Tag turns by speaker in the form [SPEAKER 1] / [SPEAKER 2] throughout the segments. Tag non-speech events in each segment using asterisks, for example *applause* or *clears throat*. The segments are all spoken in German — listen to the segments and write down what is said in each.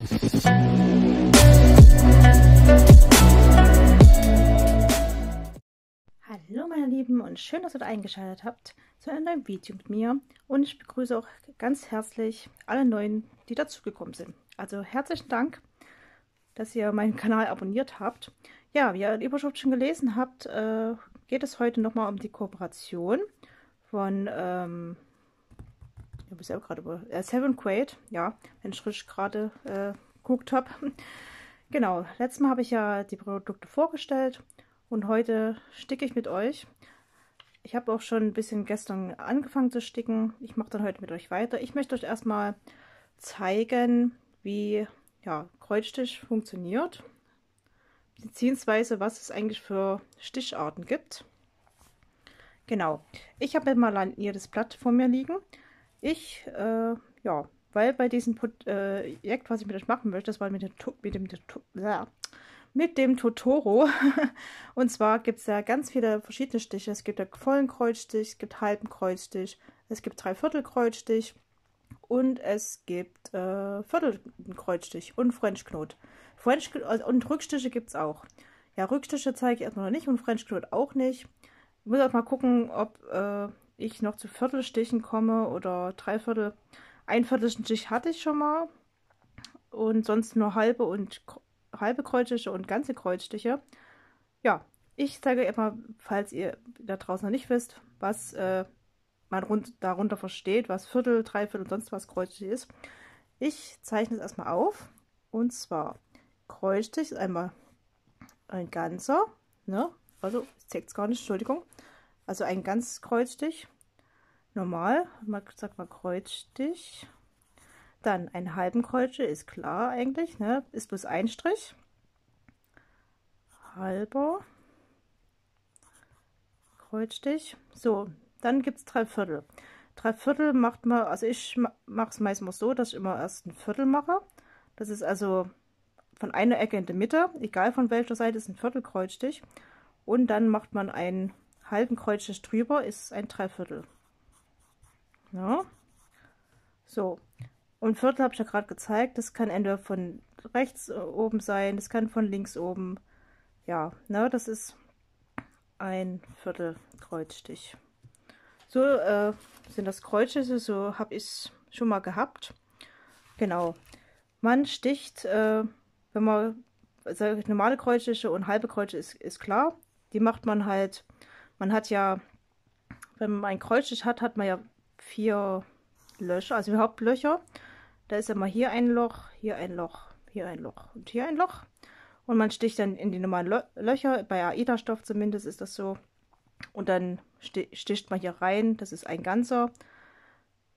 [SPEAKER 1] Hallo meine Lieben und schön, dass ihr eingeschaltet habt zu einem neuen Video mit mir und ich begrüße auch ganz herzlich alle Neuen, die dazugekommen sind. Also herzlichen Dank, dass ihr meinen Kanal abonniert habt. Ja, wie ihr die Überschrift schon gelesen habt, äh, geht es heute nochmal um die Kooperation von ähm, ich habe ja gerade über äh, Seven Quaid, ja, wenn ich gerade äh, geguckt habe. genau, letztes Mal habe ich ja die Produkte vorgestellt und heute sticke ich mit euch. Ich habe auch schon ein bisschen gestern angefangen zu sticken. Ich mache dann heute mit euch weiter. Ich möchte euch erstmal zeigen, wie ja, Kreuzstich funktioniert, beziehungsweise was es eigentlich für Sticharten gibt. Genau, ich habe mal ein jedes Blatt vor mir liegen. Ich, äh, ja, weil bei diesem Projekt, was ich mit euch machen möchte, das war mit dem, mit dem, mit dem Totoro. *laughs* und zwar gibt es ja ganz viele verschiedene Stiche. Es gibt ja vollen Kreuzstich, es gibt halben Kreuzstich, es gibt Dreiviertel Kreuzstich und es gibt äh, Viertelkreuzstich und French Knot. French also, und Rückstiche gibt es auch. Ja, Rückstiche zeige ich erstmal noch nicht und French Knot auch nicht. Ich muss auch mal gucken, ob äh, ich noch zu Viertelstichen komme oder Dreiviertel. Ein Viertelstich hatte ich schon mal. Und sonst nur halbe und halbe Kreuzstiche und ganze Kreuzstiche. Ja, ich zeige immer, falls ihr da draußen noch nicht wisst, was äh, man rund, darunter versteht, was Viertel, Dreiviertel und sonst was Kreuzstich ist. Ich zeichne es erstmal auf. Und zwar Kreuzstich ist einmal ein ganzer, ne? Also, ich zeige es gar nicht, Entschuldigung. Also ein ganz Kreuzstich. Normal, sag mal Kreuzstich. Dann einen halben Kreuzstich, ist klar eigentlich, ne? Ist bloß ein Strich. Halber Kreuzstich. So, dann gibt es drei Viertel. Drei Viertel macht man, also ich mache es meistens so, dass ich immer erst ein Viertel mache. Das ist also von einer Ecke in der Mitte, egal von welcher Seite, ist ein Viertelkreuzstich. Und dann macht man einen halben Kreuzstich drüber ist ein Dreiviertel. Ja. So. Und Viertel habe ich ja gerade gezeigt. Das kann entweder von rechts oben sein, das kann von links oben. Ja, na, das ist ein Viertel Kreuzstich. So äh, sind das Kreuzstiche, so habe ich es schon mal gehabt. Genau. Man sticht, äh, wenn man also normale Kreuzstiche und halbe Kreuzstiche ist, ist klar. Die macht man halt man hat ja, wenn man ein Kreuzstich hat, hat man ja vier Löcher, also überhaupt Löcher. Da ist immer hier ein Loch, hier ein Loch, hier ein Loch und hier ein Loch. Und man sticht dann in die normalen Lö Löcher, bei AIDA-Stoff zumindest ist das so. Und dann sticht man hier rein, das ist ein ganzer.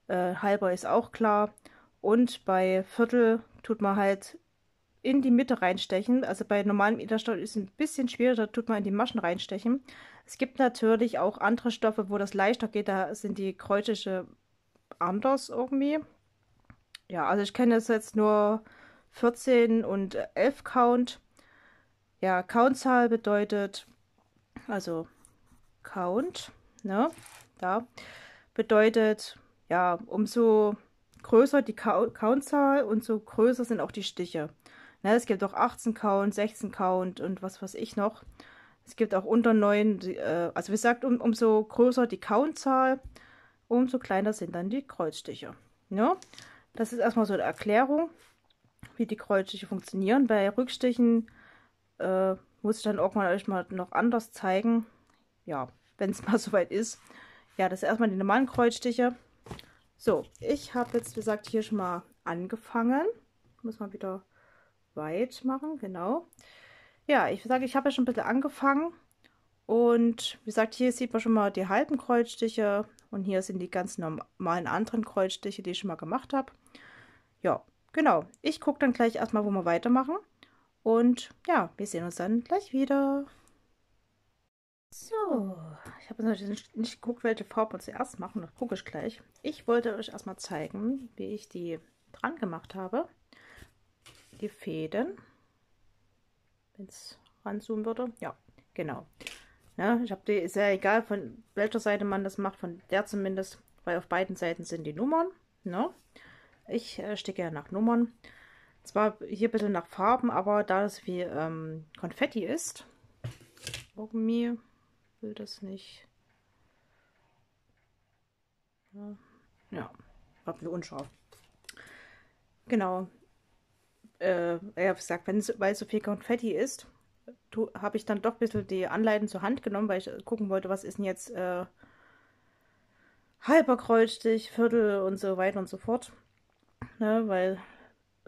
[SPEAKER 1] Äh, halber ist auch klar. Und bei Viertel tut man halt in die Mitte reinstechen. Also bei normalem Edelstahl ist es ein bisschen schwieriger, da tut man in die Maschen reinstechen. Es gibt natürlich auch andere Stoffe, wo das leichter geht, da sind die Kräutische anders irgendwie. Ja, also ich kenne jetzt nur 14 und 11 Count. Ja, Countzahl bedeutet, also Count, ne, da, bedeutet, ja, umso größer die Countzahl und so größer sind auch die Stiche. Ne, es gibt auch 18 Count, 16 Count und was weiß ich noch. Es gibt auch unter 9, äh, also wie gesagt, um, umso größer die Countzahl, umso kleiner sind dann die Kreuzstiche. Ja? Das ist erstmal so eine Erklärung, wie die Kreuzstiche funktionieren. Bei Rückstichen äh, muss ich dann irgendwann euch mal noch anders zeigen. Ja, wenn es *laughs* mal soweit ist. Ja, das ist erstmal die normalen Kreuzstiche. So, ich habe jetzt, wie gesagt, hier schon mal angefangen. Muss mal wieder weit machen, genau. Ja, ich sage, ich habe ja schon ein bisschen angefangen. Und wie gesagt, hier sieht man schon mal die halben Kreuzstiche. Und hier sind die ganz normalen anderen Kreuzstiche, die ich schon mal gemacht habe. Ja, genau. Ich gucke dann gleich erstmal, wo wir weitermachen. Und ja, wir sehen uns dann gleich wieder. So, ich habe natürlich nicht geguckt, welche Farbe wir zuerst machen. Das gucke ich gleich. Ich wollte euch erstmal zeigen, wie ich die dran gemacht habe die Fäden. Wenn es ranzoomen würde. Ja, genau. Ja, ich habe die, ist ja egal, von welcher Seite man das macht, von der zumindest, weil auf beiden Seiten sind die Nummern. Ne? Ich äh, stecke ja nach Nummern. Zwar hier bisschen nach Farben, aber da es wie ähm, Konfetti ist, irgendwie will das nicht. Ja, ja war unscharf. Genau. Äh, ja, wie gesagt, wenn weil so viel Konfetti ist, habe ich dann doch ein bisschen die Anleitung zur Hand genommen, weil ich gucken wollte, was ist denn jetzt äh, halber Viertel und so weiter und so fort. Ne, weil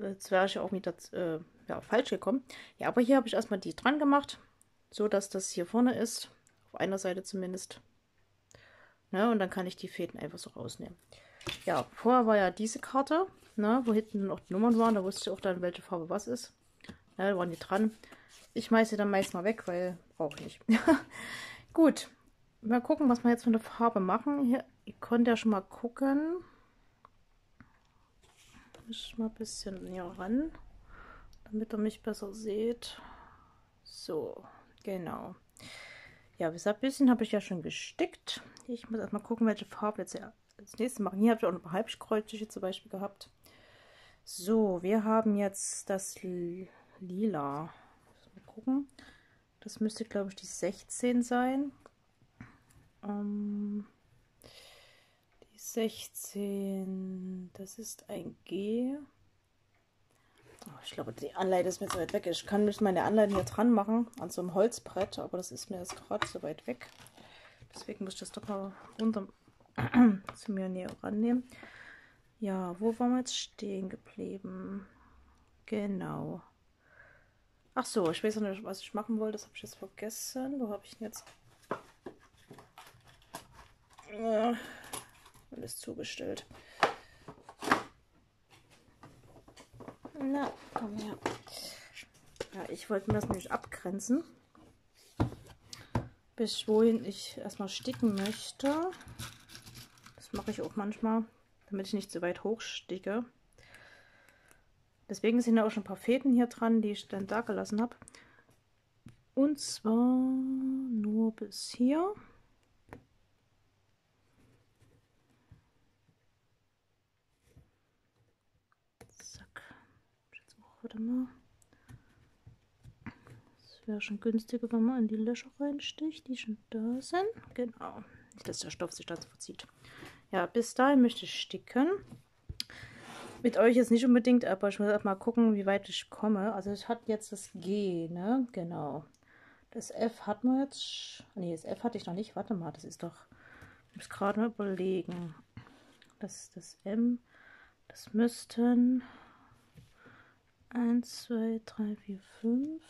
[SPEAKER 1] Jetzt wäre ich ja auch wieder äh, ja, falsch gekommen. Ja, aber hier habe ich erstmal die dran gemacht, so dass das hier vorne ist. Auf einer Seite zumindest. Ne, und dann kann ich die Fäden einfach so rausnehmen. Ja, vorher war ja diese Karte, ne, wo hinten noch die Nummern waren. Da wusste ich auch dann, welche Farbe was ist. Ne, da waren die dran. Ich schmeiße sie dann meist mal weg, weil brauche ich nicht. *laughs* Gut, mal gucken, was wir jetzt von der Farbe machen. Hier, ihr könnt ja schon mal gucken ich mal ein bisschen näher ran, damit ihr mich besser seht. So, genau. Ja, wie gesagt, ein bisschen habe ich ja schon gestickt. Ich muss erstmal gucken, welche Farbe jetzt als nächstes machen. Hier habe ich auch noch ein Halbkreuzchen zum Beispiel gehabt. So, wir haben jetzt das Lila. Mal gucken. Das müsste, glaube ich, die 16 sein. Ähm, 16, das ist ein G. Oh, ich glaube, die Anleitung ist mir zu weit weg. Ich kann mich meine Anleitung hier dran machen, an so einem Holzbrett, aber das ist mir jetzt gerade so weit weg. Deswegen muss ich das doch mal runter *clears throat* zu mir näher rannehmen. Ja, wo waren wir jetzt stehen geblieben? Genau. Ach so, ich weiß noch nicht, was ich machen wollte. Das habe ich jetzt vergessen. Wo habe ich denn jetzt? Äh, alles zugestellt. Na, komm her. Ja, ich wollte mir das nämlich abgrenzen. Bis wohin ich erstmal sticken möchte. Das mache ich auch manchmal, damit ich nicht zu weit hoch sticke. Deswegen sind ja auch schon ein paar Fäden hier dran, die ich dann da gelassen habe. Und zwar nur bis hier. Warte mal. Es wäre schon günstiger, wenn man in die Löcher reinsticht, die schon da sind. Genau. Nicht, dass der Stoff sich dazu verzieht. Ja, bis dahin möchte ich sticken. Mit euch jetzt nicht unbedingt, aber ich muss mal gucken, wie weit ich komme. Also ich hatte jetzt das G, ne? Genau. Das F hat man jetzt. Ne, das F hatte ich noch nicht. Warte mal, das ist doch. Ich muss gerade mal überlegen. Das ist das M. Das müssten 1, 2, 3, 4, 5.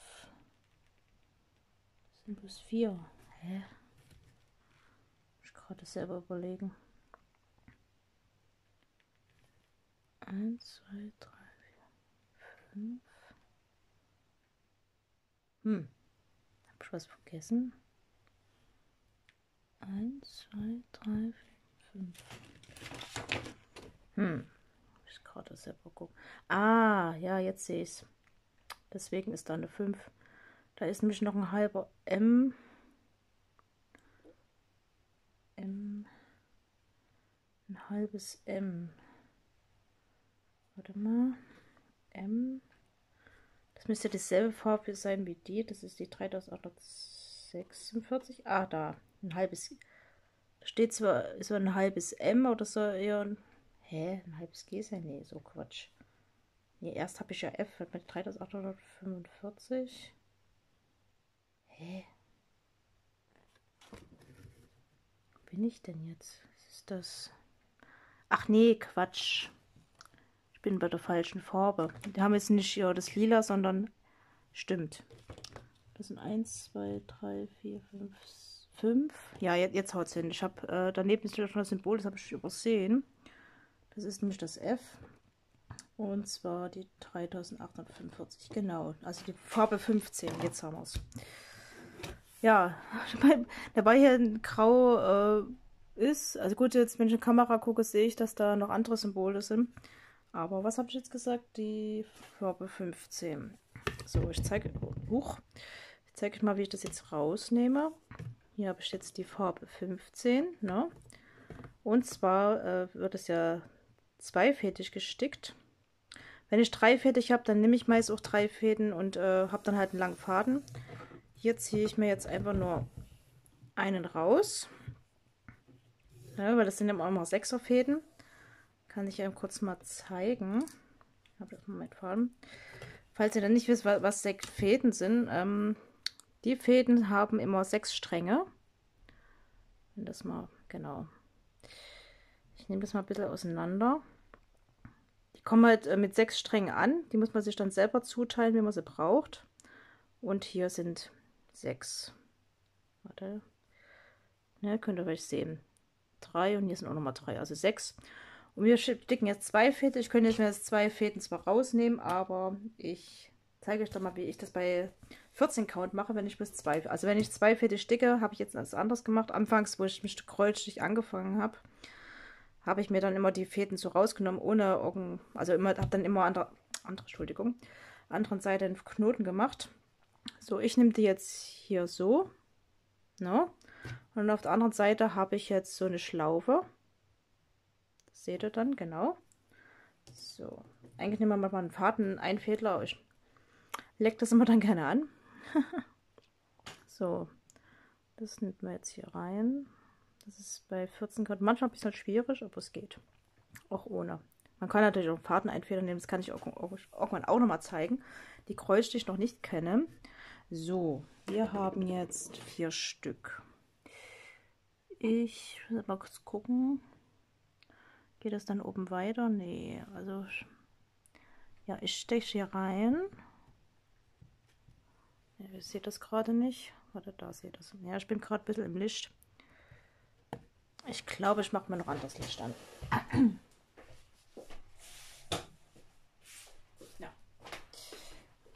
[SPEAKER 1] Das sind bloß 4. Hä? Muss ich gerade selber überlegen. 1, 2, 3, 4, 5. Hm. Hab ich was vergessen? 1, 2, 3, 4, 5. Hm gerade selber gucken. Ah, ja, jetzt sehe ich es. Deswegen ist da eine 5. Da ist nämlich noch ein halber M. M. Ein halbes M. Warte mal. M. Das müsste dieselbe Farbe sein wie die. Das ist die 3846. Ah, da. Ein halbes. Da steht zwar so ein halbes M oder so eher ein Hä? Ein halbes G ist ja nee, so Quatsch. Nee, erst habe ich ja F mit 3845. Hä? Wo bin ich denn jetzt? Was ist das? Ach nee, Quatsch. Bin bei der falschen Farbe. Wir haben jetzt nicht hier das Lila, sondern stimmt. Das sind 1, 2, 3, 4, 5, 5. Ja, jetzt, jetzt haut es hin. Ich habe äh, daneben ist schon das Symbol, das habe ich übersehen. Das ist nämlich das F. Und zwar die 3845. Genau. Also die Farbe 15. Jetzt haben wir es. Ja, *laughs* dabei hier ein Grau äh, ist. Also gut, jetzt wenn ich in die Kamera gucke, sehe ich, dass da noch andere Symbole sind. Aber was habe ich jetzt gesagt? Die Farbe 15. So, ich zeige, huch, ich euch mal, wie ich das jetzt rausnehme. Hier habe ich jetzt die Farbe 15. Ne? Und zwar äh, wird es ja zweifädig gestickt. Wenn ich drei fertig habe, dann nehme ich meist auch drei Fäden und äh, habe dann halt einen langen Faden. Hier ziehe ich mir jetzt einfach nur einen raus. Ja, weil das sind immer immer sechser Fäden. Kann ich einem kurz mal zeigen. Falls ihr dann nicht wisst, was, sechs Fäden sind, ähm, die Fäden haben immer sechs Stränge. Wenn das mal, genau. Ich nehme das mal ein bisschen auseinander kommen halt äh, mit sechs Strängen an. Die muss man sich dann selber zuteilen, wenn man sie braucht. Und hier sind sechs. Warte. Ja, könnt ihr euch sehen. Drei und hier sind auch nochmal drei, also sechs. Und wir sticken jetzt zwei Fäden. Ich könnte jetzt zwei Fäden zwar rausnehmen, aber ich zeige euch doch mal, wie ich das bei 14 Count mache, wenn ich bis zwei. Also wenn ich zwei Fäden sticke, habe ich jetzt etwas anderes gemacht. Anfangs, wo ich mit Kreuzstich angefangen habe, habe ich mir dann immer die Fäden so rausgenommen, ohne irgend, also immer, habe dann immer andere, andere, Entschuldigung, anderen Seite einen Knoten gemacht. So, ich nehme die jetzt hier so, ne? Und auf der anderen Seite habe ich jetzt so eine Schlaufe. Seht ihr dann, genau. So, eigentlich nehmen wir mal einen Faden, einen Fädler. Ich lecke das immer dann gerne an. *laughs* so, das nimmt man jetzt hier rein. Das ist bei 14 Grad manchmal ein bisschen schwierig, aber es geht. Auch ohne. Man kann natürlich auch Faden einfädern nehmen, das kann ich auch, auch, irgendwann auch nochmal zeigen. Die Kreuz, die ich noch nicht kenne. So, wir haben jetzt vier Stück. Ich muss mal kurz gucken. Geht das dann oben weiter? Nee, also ja, ich steche hier rein. Ja, ihr seht das gerade nicht. Warte, da seht ihr das. Ja, ich bin gerade ein bisschen im Licht. Ich glaube, ich mache mir noch anderes Licht an. *clears throat* ja.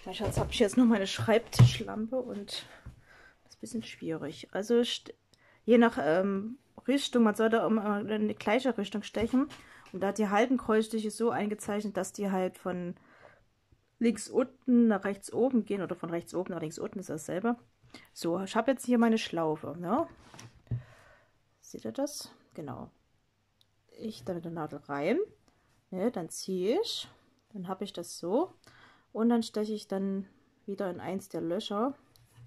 [SPEAKER 1] Jetzt habe ich jetzt noch meine Schreibtischlampe und das ist ein bisschen schwierig. Also je nach ähm, Richtung, man sollte immer in die gleiche Richtung stechen. Und da hat die Haltenkreuzstiche so eingezeichnet, dass die halt von links unten nach rechts oben gehen oder von rechts oben nach links unten ist dasselbe. So, ich habe jetzt hier meine Schlaufe. Ne? Seht ihr das? Genau. Ich da mit der Nadel rein. Ne, dann ziehe ich. Dann habe ich das so. Und dann steche ich dann wieder in eins der Löcher.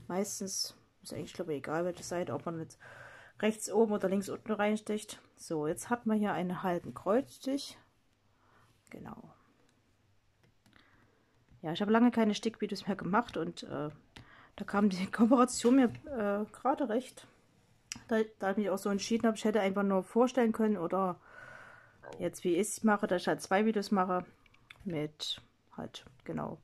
[SPEAKER 1] Meistens ist eigentlich, glaube ich, egal, welche Seite, ob man jetzt rechts oben oder links unten reinsticht. So, jetzt hat man hier einen halben Kreuzstich. Genau. Ja, ich habe lange keine Stickvideos mehr gemacht und äh, da kam die *laughs* Kooperation mir äh, gerade recht da, da ich mich auch so entschieden habe, ich hätte einfach nur vorstellen können oder jetzt wie ich es mache, dass ich halt zwei Videos mache mit halt genau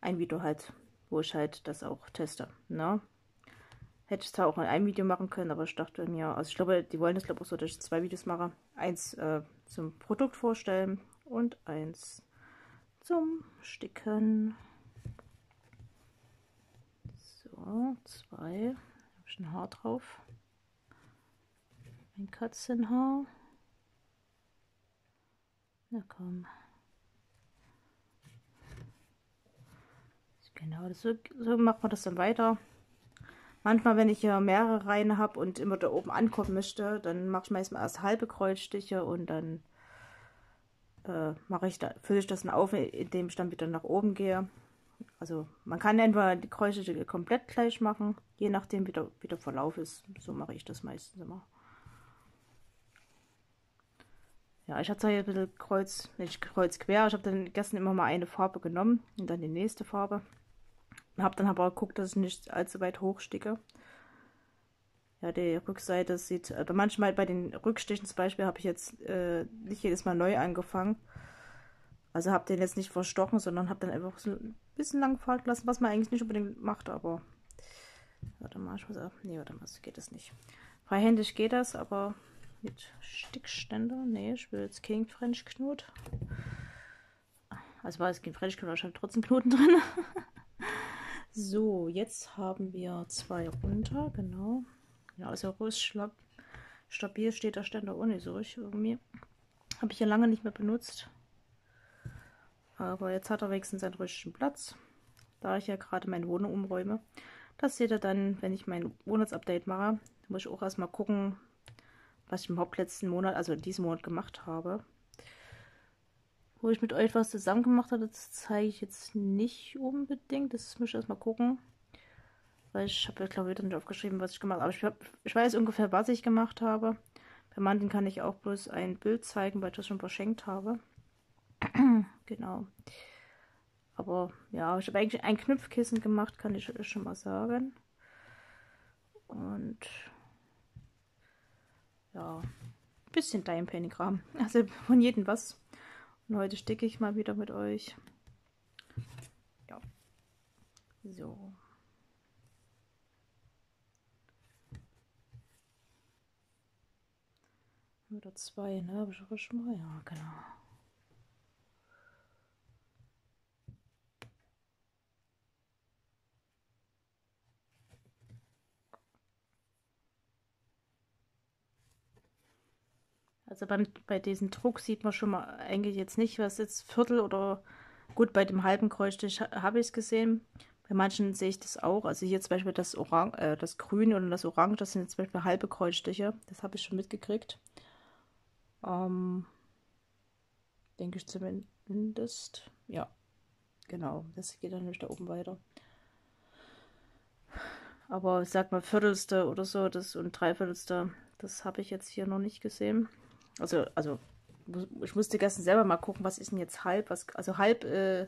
[SPEAKER 1] ein Video halt, wo ich halt das auch teste. Ne? Hätte ich zwar auch in einem Video machen können, aber ich dachte mir, also ich glaube, die wollen das glaube ich auch so, dass ich zwei Videos mache. Eins äh, zum Produkt vorstellen und eins zum Sticken. So, zwei. Habe ich ein Haar drauf. Ein Katzenhaar. Na komm. Genau, das so, macht man das dann weiter. Manchmal, wenn ich hier mehrere Reihen habe und immer da oben ankommen möchte, dann mache ich meistens erst halbe Kreuzstiche und dann äh, ich da, fülle ich das dann auf, indem ich dann wieder nach oben gehe. Also man kann entweder die Kreuzstücke komplett gleich machen, je nachdem wie der, wie der Verlauf ist. So mache ich das meistens immer. Ja, ich hatte hier ein bisschen Kreuz, nicht Kreuz quer. Ich habe dann gestern immer mal eine Farbe genommen und dann die nächste Farbe. Habe dann aber geguckt, dass ich nicht allzu weit hochsticke. Ja, die Rückseite sieht, oder manchmal bei den Rückstichen zum Beispiel habe ich jetzt äh, nicht jedes Mal neu angefangen. Also habe den jetzt nicht verstochen, sondern habe dann einfach so ein bisschen lang fahren lassen, was man eigentlich nicht unbedingt macht, aber warte mal, ich muss auch, nee, warte mal, so geht das nicht. Freihändig geht das, aber mit Stickständer, nee, ich will jetzt King French Knot. Also war es kein French Knot, wahrscheinlich trotzdem Knoten drin. *laughs* so, jetzt haben wir zwei runter, genau. Ja, also ruhig stabil steht der Ständer ohne so richtig irgendwie. Habe ich ja lange nicht mehr benutzt. Aber jetzt hat er wenigstens einen richtigen Platz, da ich ja gerade meine Wohnung umräume. Das seht ihr dann, wenn ich mein Wohnungsupdate mache. Da muss ich auch erstmal gucken, was ich im Hauptletzten Monat, also in diesem Monat gemacht habe. Wo ich mit euch was zusammen gemacht habe, das zeige ich jetzt nicht unbedingt. Das muss ich erstmal gucken. Weil ich habe ja, glaube ich, wieder nicht aufgeschrieben, was ich gemacht habe. Aber ich, ich weiß ungefähr, was ich gemacht habe. Bei manchen kann ich auch bloß ein Bild zeigen, weil ich das schon verschenkt habe. *clears throat* genau. Aber ja, ich habe eigentlich ein Knüpfkissen gemacht, kann ich schon mal sagen. Und ja, ein bisschen Dein Penigramm. *laughs* Also von jedem was. Und heute sticke ich mal wieder mit euch. Ja. So. Oder zwei, ne? Habe ich schon mal. Ja, genau. Also beim, bei diesem Druck sieht man schon mal eigentlich jetzt nicht, was jetzt Viertel oder gut, bei dem halben Kreuzstich habe ich es gesehen. Bei manchen sehe ich das auch. Also hier zum Beispiel das Orang äh, das Grün oder das Orange, das sind zum Beispiel halbe Kreuzstiche. Das habe ich schon mitgekriegt. Ähm, denke ich zumindest. Ja, genau. Das geht dann nämlich da oben weiter. Aber ich sag mal Viertelste oder so, das und Dreiviertelste, das habe ich jetzt hier noch nicht gesehen. Also, also ich musste gestern selber mal gucken, was ist denn jetzt halb. Was, also halb äh,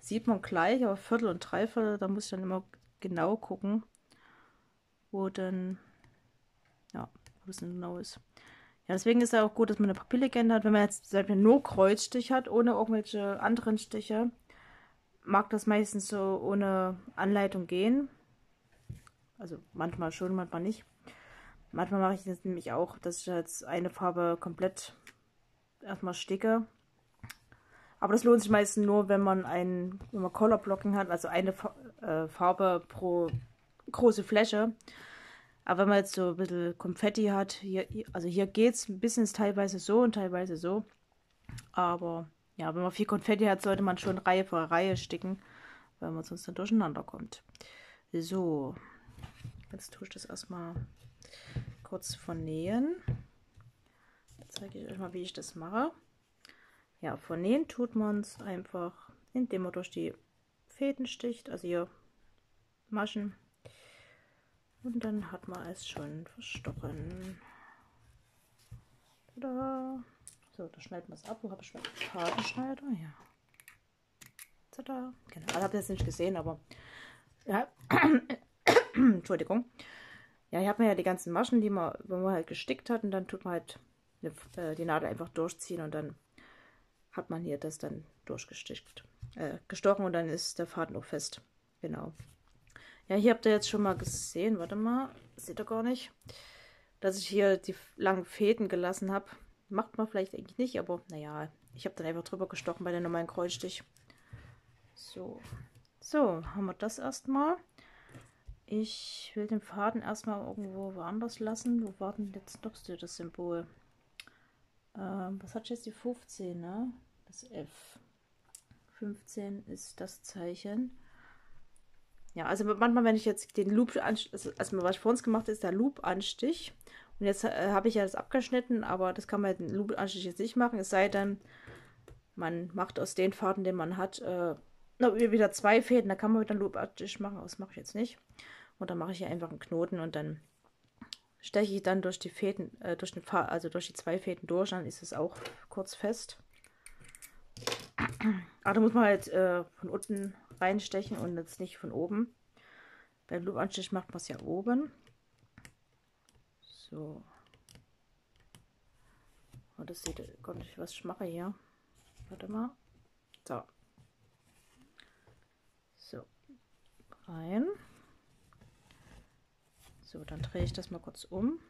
[SPEAKER 1] sieht man gleich, aber Viertel und Dreiviertel, da muss ich dann immer genau gucken, wo denn, ja, wo es denn genau ist. Ja, deswegen ist es auch gut, dass man eine Papierlegende hat. Wenn man jetzt nur Kreuzstich hat, ohne irgendwelche anderen Stiche, mag das meistens so ohne Anleitung gehen. Also manchmal schon, manchmal nicht. Manchmal mache ich das nämlich auch, dass ich jetzt eine Farbe komplett erstmal sticke. Aber das lohnt sich meistens nur, wenn man ein, wenn man Color Blocking hat, also eine äh, Farbe pro große Fläche. Aber wenn man jetzt so ein bisschen Konfetti hat, hier, also hier geht es ein bisschen teilweise so und teilweise so. Aber ja, wenn man viel Konfetti hat, sollte man schon Reihe für Reihe sticken, weil man sonst dann durcheinander kommt. So, jetzt tue ich das erstmal kurz vernähen. Jetzt zeige ich euch mal, wie ich das mache. Ja, vernähen tut man es einfach, indem man durch die Fäden sticht, also hier Maschen und dann hat man es schon verstochen. Tada. So, da schneiden wir es ab. Wo habe ich meinen Fadenschneider? Ja. Tada. Genau. Also habt ihr jetzt nicht gesehen, aber ja. *coughs* Entschuldigung. Ja, ich habe mir ja die ganzen Maschen, die man, wenn man halt gestickt hat, und dann tut man halt eine, äh, die Nadel einfach durchziehen und dann hat man hier das dann durchgestickt, äh, gestochen und dann ist der Faden auch fest. Genau. Ja, hier habt ihr jetzt schon mal gesehen, warte mal, seht ihr gar nicht, dass ich hier die langen Fäden gelassen habe. Macht man vielleicht eigentlich nicht, aber naja, ich habe dann einfach drüber gestochen bei der normalen Kreuzstich. So, so, haben wir das erstmal. Ich will den Faden erstmal irgendwo woanders lassen. Wo war denn jetzt doch das Symbol? Ähm, was hat jetzt die 15, ne? Das F. 15 ist das Zeichen. Ja, also manchmal, wenn ich jetzt den Loop, also, also was ich vor uns gemacht habe, ist der Loop-Anstich. Und jetzt äh, habe ich ja das abgeschnitten, aber das kann man den Loop-Anstich jetzt nicht machen. Es sei denn, man macht aus den Faden, den man hat, äh, wieder zwei Fäden. Da kann man wieder einen Loop-Anstich machen, aber das mache ich jetzt nicht. Und dann mache ich hier einfach einen Knoten und dann steche ich dann durch die Fäden, äh, durch den also durch die zwei Fäden durch, dann ist es auch kurz fest. Aber da muss man halt äh, von unten reinstechen und jetzt nicht von oben. Beim Loop-Anstich macht man es ja oben. So. Und oh, das sieht gar nicht, was ich mache hier. Warte mal. So. So. Rein. So, dann drehe ich das mal kurz um.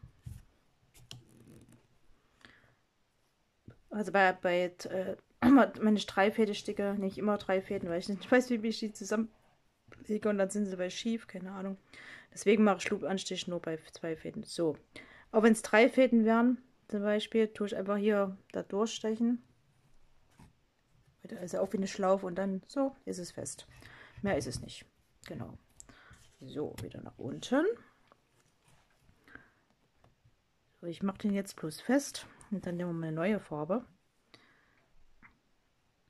[SPEAKER 1] Also bei, bei äh, *clears throat* meine Streifäden sticke, nicht immer drei Fäden, weil ich nicht weiß, wie ich die zusammenlege und dann sind sie bei schief, keine Ahnung. Deswegen mache ich Schlubanstich nur bei zwei Fäden. So, auch wenn es drei Fäden wären, zum Beispiel, tue ich einfach hier da durchstechen. Also auch wie eine Schlaufe und dann so ist es fest. Mehr ist es nicht. Genau. So, wieder nach unten. So, ich mache den jetzt bloß fest und dann nehmen wir eine neue Farbe.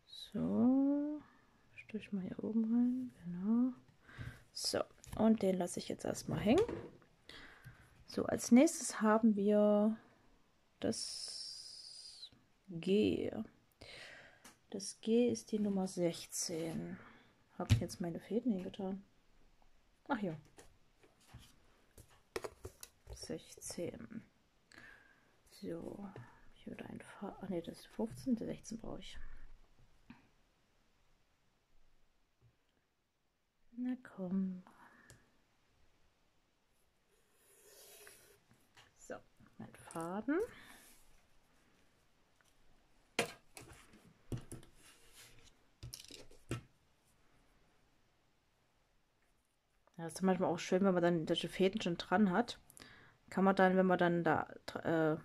[SPEAKER 1] So, strich mal hier oben rein, genau. So, und den lasse ich jetzt erstmal hängen. So, als nächstes haben wir das G. Das G ist die Nummer 16. Habe ich jetzt meine Fäden hingetan? Ach ja. 16. So, ich würde ein Fahr Ach nee, das ist 15, 16 brauche ich. Na komm. So, mein Faden. Ja, ist manchmal auch schön, wenn man dann solche Fäden schon dran hat. Kann man dann, wenn man dann da äh,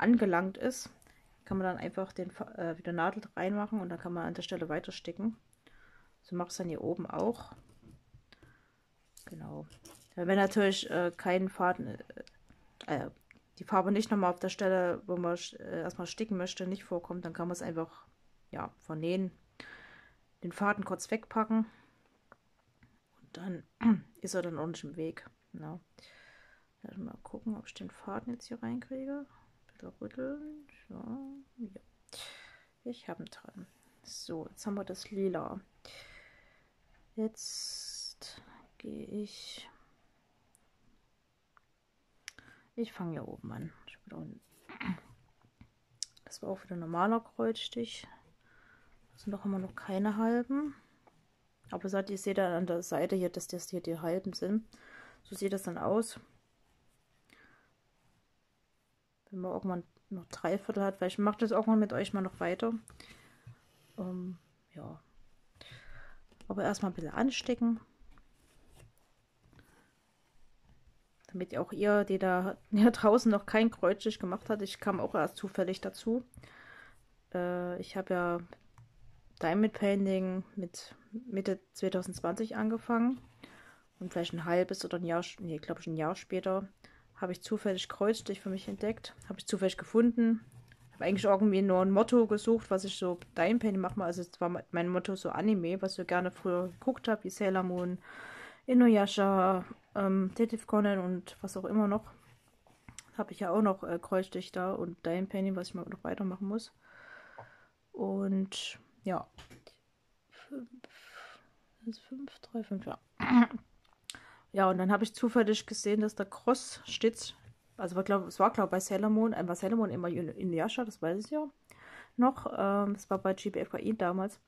[SPEAKER 1] angelangt ist, kann man dann einfach den äh, wieder Nadel reinmachen und dann kann man an der Stelle weiter sticken. So macht es dann hier oben auch. Genau. Wenn natürlich äh, kein Faden, äh, äh, die Farbe nicht nochmal auf der Stelle, wo man äh, erstmal sticken möchte, nicht vorkommt, dann kann man es einfach ja, vernähen, den Faden kurz wegpacken dann *clears throat* ist er dann ordentlich im Weg. Ja. Also mal gucken, ob ich den Faden jetzt hier reinkriege. Bitte rütteln. So, ja. Ich habe ihn dran. So, jetzt haben wir das Lila. Jetzt gehe ich. Ich fange hier oben an. Das war auch wieder ein normaler Kreuzstich. Das sind doch immer noch keine halben. Aber ihr seht dann an der Seite hier, dass das hier die halben sind. So sieht das dann aus. Wenn man irgendwann noch drei Viertel hat, weil ich mache das irgendwann mit euch mal noch weiter. Ähm, ja. Aber erstmal ein bisschen anstecken. Damit auch ihr, die da *laughs* hier draußen noch kein Kreuzstich gemacht hat, ich kam auch erst zufällig dazu. Äh, ich habe ja Diamond Painting mit Mitte 2020 angefangen. Und vielleicht ein halbes oder ein Jahr, nee, glaube ich ein Jahr später, habe ich zufällig Kreuzstich für mich entdeckt. Habe ich zufällig gefunden. Habe eigentlich irgendwie nur ein Motto gesucht, was ich so Diamond Painting mache. Also es war mein Motto so Anime, was ich gerne früher geguckt habe, wie Sailor Moon, Inuyasha, ähm, Detective Conan und was auch immer noch. Habe ich ja auch noch äh, Kreuzstich da und Diamond Painting, was ich mal noch weitermachen muss. Und ja. 5, 3, 5, ja. Ja, und dann habe ich zufällig gesehen, dass der Cross-Stitz, also war, glaub, es war, glaube ich, bei Sailor Moon, äh, bei Sailor immer in Yasha, das weiß ich ja noch. Ähm, das war bei GBFKI damals.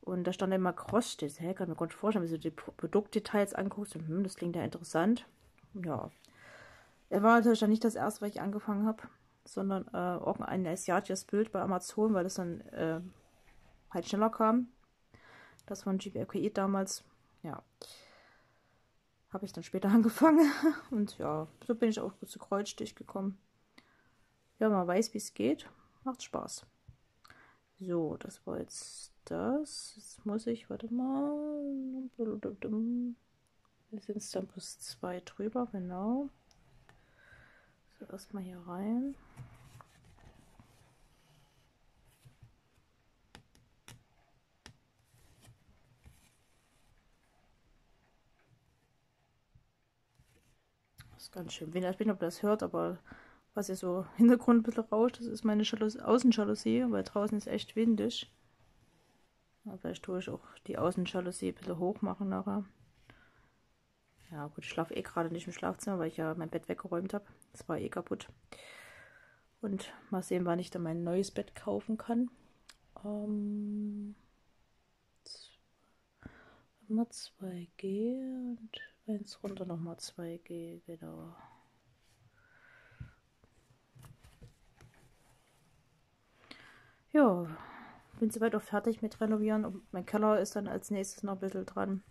[SPEAKER 1] Und da stand immer Cross-Stitz. Hä, kann mir gut vorstellen, wenn du die Produktdetails anguckst. Hm, das klingt ja interessant. Ja. Er war natürlich dann nicht das erste, was ich angefangen habe, sondern äh, auch ein asiatisches Bild bei Amazon, weil das dann äh, halt schneller kam. Das von GBRQI damals, ja, habe ich dann später *laughs* angefangen. Und ja, so bin ich auch zu Kreuzstich gekommen. Ja, man weiß, wie es geht. Macht Spaß. So, das war jetzt das. Jetzt muss ich, warte mal. Wir sind es dann plus zwei drüber, genau. So, erstmal hier rein. Ganz schön wenig. Ich weiß nicht, ob das hört, aber was ihr so Hintergrund ein bisschen rauscht, das ist meine Jalous Außenjalousie, weil draußen ist echt windig. Ja, vielleicht tue ich auch die Außenjalousie ein bisschen hoch machen nachher. Ja gut, ich schlafe eh gerade nicht im Schlafzimmer, weil ich ja mein Bett weggeräumt habe. Das war eh kaputt. Und mal sehen, wann ich dann mein neues Bett kaufen kann. Ähm, immer 2G und Eins runter nochmal 2G, genau. Ja, bin soweit auch fertig mit Renovieren. Und mein Keller ist dann als nächstes noch ein bisschen dran.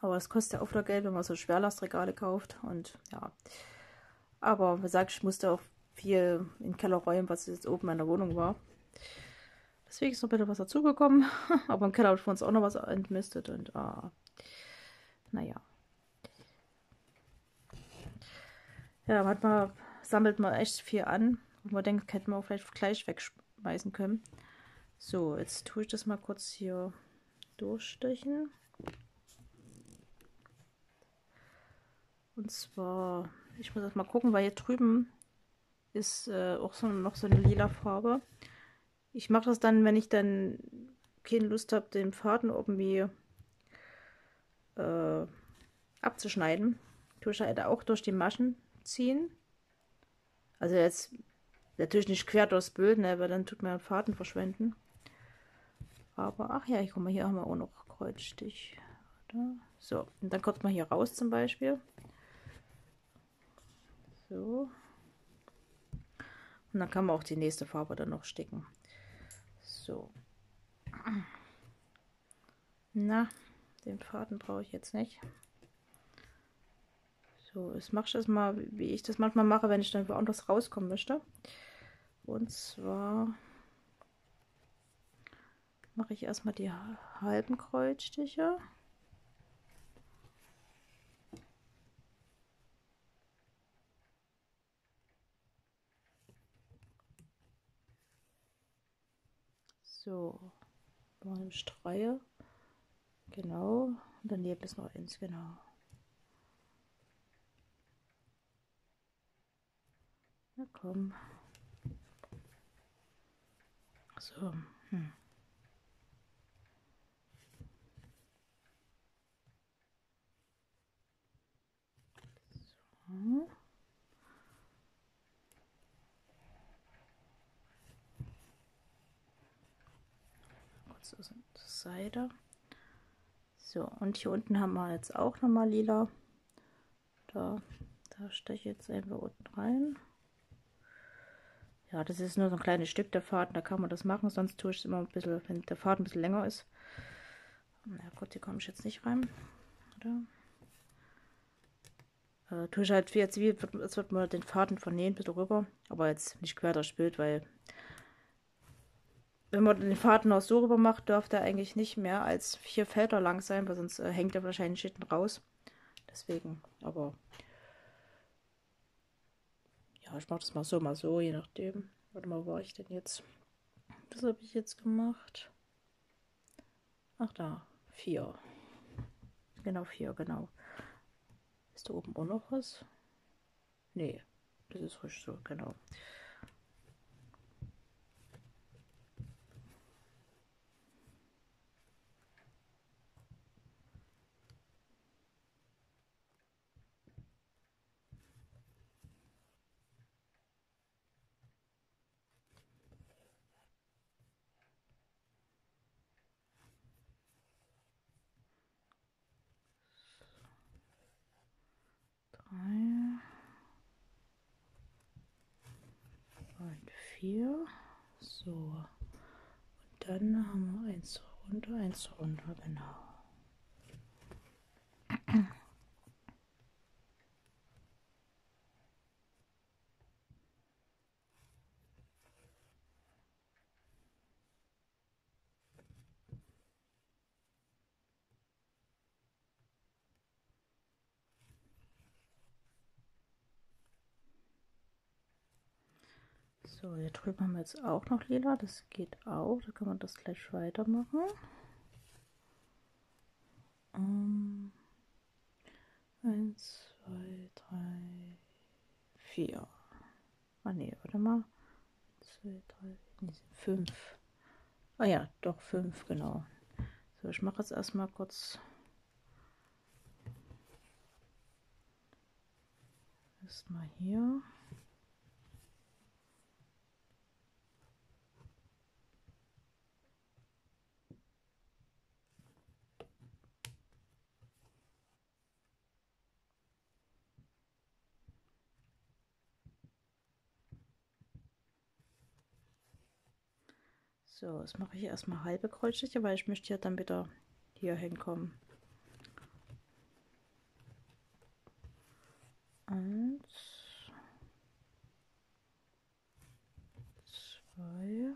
[SPEAKER 1] Aber es kostet ja auch wieder Geld, wenn man so Schwerlastregale kauft. Und ja. Aber wie gesagt, ich musste auch viel in den Keller räumen, was jetzt oben in meiner Wohnung war. Deswegen ist noch ein bisschen was dazugekommen. *laughs* Aber im Keller habe ich für uns auch noch was entmistet. Und ah, naja. Ja, manchmal sammelt man echt viel an. Und man denkt, hätte man auch vielleicht gleich wegschmeißen können. So, jetzt tue ich das mal kurz hier durchstechen. Und zwar, ich muss das mal gucken, weil hier drüben ist äh, auch so, noch so eine lila Farbe. Ich mache das dann, wenn ich dann keine Lust habe, den Faden irgendwie äh, abzuschneiden. Tue ich halt auch durch die Maschen ziehen. Also jetzt natürlich nicht quer durchs Bild, ne, weil dann tut man den Faden verschwenden. Aber, ach ja, ich guck mal, hier haben wir auch noch Kreuzstich. So, und dann kommt man hier raus zum Beispiel. So. Und dann kann man auch die nächste Farbe dann noch sticken. So. Na, den Faden brauche ich jetzt nicht. So, jetzt mache ich das mal, wie ich das manchmal mache, wenn ich dann woanders rauskommen möchte. Und zwar mache ich erstmal die halben Kreuzstiche. So, mal Streue. Genau. Und daneben ist noch eins, genau. Na komm. So. Hm. So. zur Seite. So, und hier unten haben wir jetzt auch nochmal lila. Da, da steche ich jetzt einfach unten rein. Ja, das ist nur so ein kleines Stück der Faden, da kann man das machen, sonst tue ich es immer ein bisschen, wenn der Faden ein bisschen länger ist. Na gut, hier komme ich jetzt nicht rein. Oder? Äh, tue ich halt jetzt, wie, als wird man den Faden vernähen, bisschen rüber, aber jetzt nicht quer durchs Bild, weil wenn man den Faden auch so rüber macht, dürfte er eigentlich nicht mehr als vier Felder lang sein, weil sonst äh, hängt er wahrscheinlich hinten raus. Deswegen, aber ja, ich mache das mal so, mal so, je nachdem. Warte mal, wo war ich denn jetzt? Das habe ich jetzt gemacht. Ach da, vier. Genau, vier, genau. Ist da oben auch noch was? Nee, das ist richtig so, genau. Vier. So. Und dann haben wir eins runter, eins runter, genau. So, hier drüben haben wir jetzt auch noch lila. Das geht auch. Da kann man das gleich weitermachen. Um, eins, zwei, drei, vier. Ah ne, warte mal. Zwei, drei, nee, fünf. Ah ja, doch fünf, genau. So, ich mache jetzt erstmal kurz erstmal hier. So, jetzt mache ich erstmal halbe Kreuzstiche, weil ich möchte ja dann wieder hier hinkommen. Eins, zwei,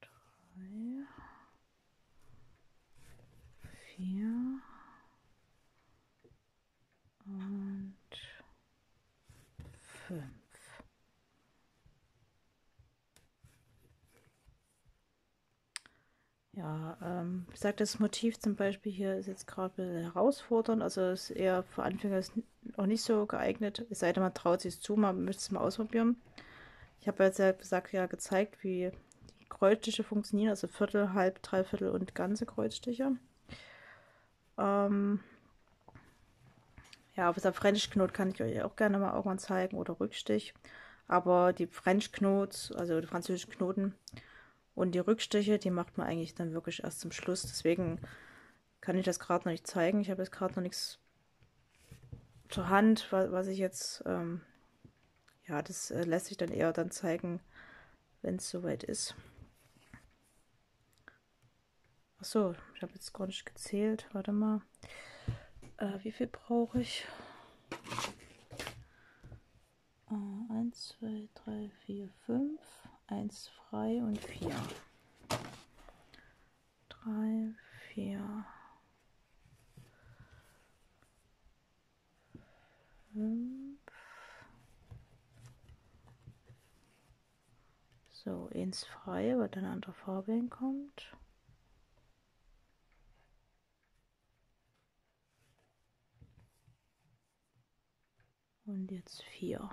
[SPEAKER 1] drei, vier, fünf. Ja, ähm, ich sage, das Motiv zum Beispiel hier ist jetzt gerade herausfordernd, also ist eher für Anfänger ist auch nicht so geeignet, es sei denn, man traut sich zu, man möchte es mal ausprobieren. Ich habe jetzt ja gesagt, ja gezeigt, wie die Kreuzstiche funktionieren, also Viertel, Halb, Dreiviertel und ganze Kreuzstiche. Ähm, ja, aber der French Knot kann ich euch auch gerne mal irgendwann zeigen oder Rückstich. Aber die French Knots, also die französischen Knoten und die Rückstiche, die macht man eigentlich dann wirklich erst zum Schluss. Deswegen kann ich das gerade noch nicht zeigen. Ich habe jetzt gerade noch nichts zur Hand, was ich jetzt ähm, ja, das äh, lässt sich dann eher dann zeigen, wenn es soweit ist. Achso, ich habe jetzt gar nicht gezählt. Warte mal. Äh, wie viel brauche ich? Äh, 1, 2, 3, 4, 5. 1 frei und 4. 3, 4. 5. So, ins Freie, weil dann eine andere Farbe hinkommt. Und jetzt vier.